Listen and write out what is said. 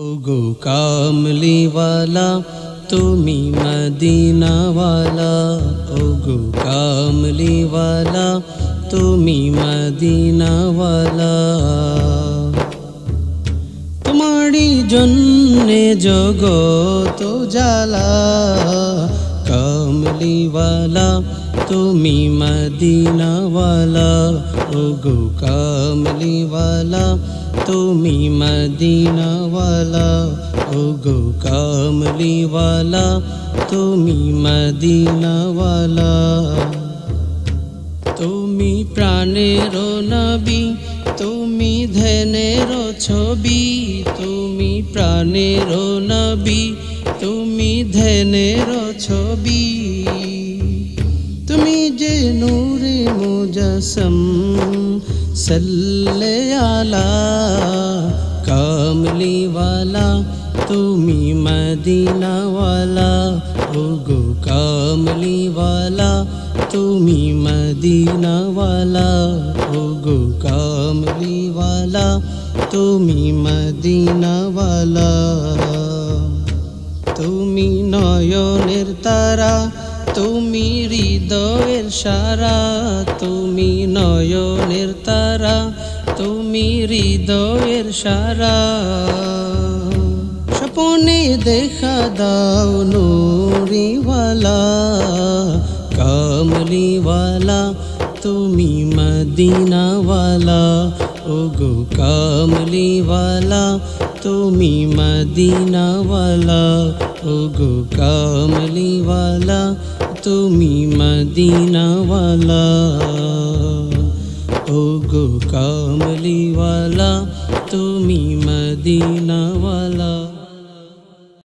ওগো কামলিওয়ালা তুমি মদিনাওয়ালা। ওগো কামলিওয়ালা তুমি মদিনাওয়ালা। তোমারই জন্যে জগত জালা কামলিওয়ালা তুমি মদিনাওয়ালা, ওগো কামলিওয়ালা। তুমি মদিনাওয়ালা, ওগো কামলিওয়ালা। তুমি মদিনাওয়ালা। তুমি প্রাণের নবী, তুমি ধ্যানের ছবি। তুমি প্রাণের নবী, তুমি ধ্যানের ছবি। মুজসম সল্লে আলা কামলিওয়ালা তুমি মদিনাওয়ালা ওগো কামলিওয়ালা তুমি মদিনাওয়ালা ওগো কামলিওয়ালা তুমি মদিনাওয়ালা তুমি নয়নের তারা তুমি হৃদয়ের সারা, তুমি নয়নের তারা, তুমি হৃদয়ের সারা। স্বপনে দেখা দাও নুরিওয়ালা, কামলিওয়ালা, তুমি মদিনাওয়ালা। ওগো কামলিওয়ালা, তুমি মদিনাওয়ালা, ওগো কামলিওয়ালা তুমি মদিনাওয়ালা ওগো কামলিওয়ালা তুমি মদিনাওয়ালা